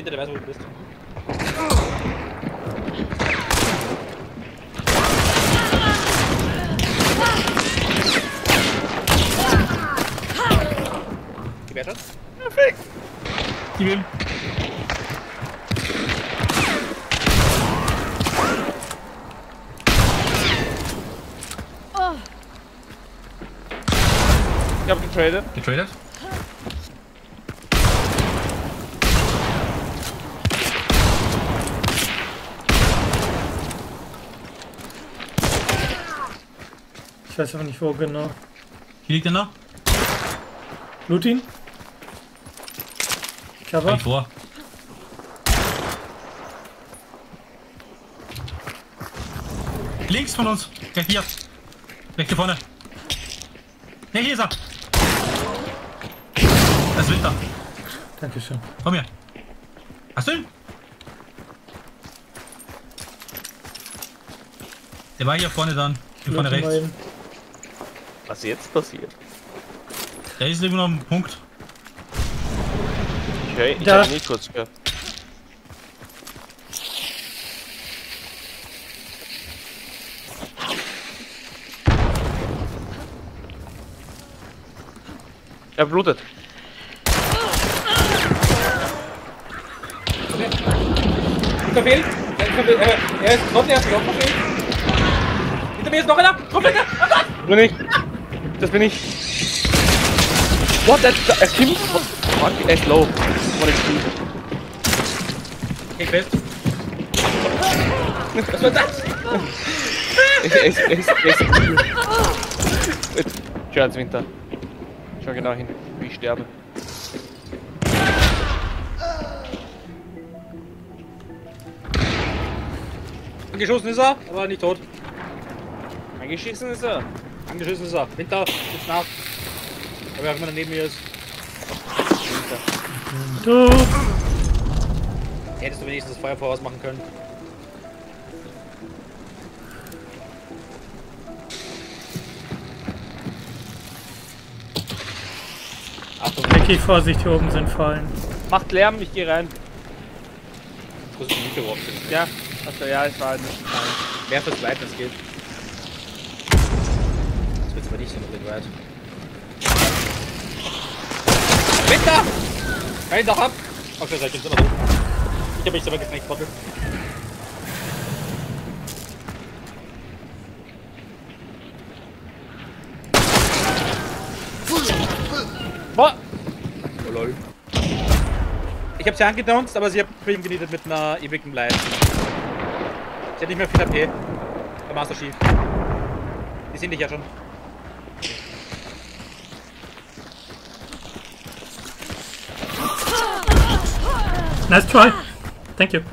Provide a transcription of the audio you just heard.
Winter, der weiß, wo du bist. Her, Perfekt. Gib ihm. Ich hab getradet. Getradet. Ich weiß aber nicht wo genau. Hier liegt er noch. Loot ihn. Cover. Gleich vor. Links von uns. Gleich hier. Gleich hier vorne. Ne, hier ist er. Das ist Winter. Dankeschön. Komm her. Hast du ihn? Der war hier vorne dann. Hier vorne rechts. Eben. Was jetzt passiert? Da ist irgendwo noch ein Punkt. Okay, ich Da. hab ihn nicht kurz gehört. Er blutet. Verfehlt! Er ist er sich auch verfehlt! Hinter mir ist noch einer! Komplett! Oh Gott! Bin ich. Das bin ich. What? Er, er Kim. Fuck, er ist low. What is he? Geh fest! Was war das? Er ist, er ist, er ist. Jetzt. Schau ans Winter. Schau genau hin, wie ich sterbe. Angeschossen ist er, aber nicht tot. Eingeschissen ist er. Angeschossen ist er. Winter, jetzt nach. Aber wer auch immer daneben mir ist. Du. Hättest du wenigstens das Feuer vorausmachen können. Achtung, Becky, Vorsicht, hier oben sind Fallen. Macht Lärm, ich geh rein. ich muss die Miete geworfen. Ja. Achso, ja, ich war halt nicht. Mehr fürs Leiten, es geht. Das wird's aber nicht so unbedingt weit. Winter! Nein, doch ab! Okay, seid ihr immer so. Ich hab mich selber geknackt, Trottel. Boah! Oh lol. Ich hab sie angedownt, aber sie hat Premium genietet mit einer ewigen Light. Sie hat nicht mehr viel AP. Der Master Chief. Die sind dich ja schon. Nice try. Thank you.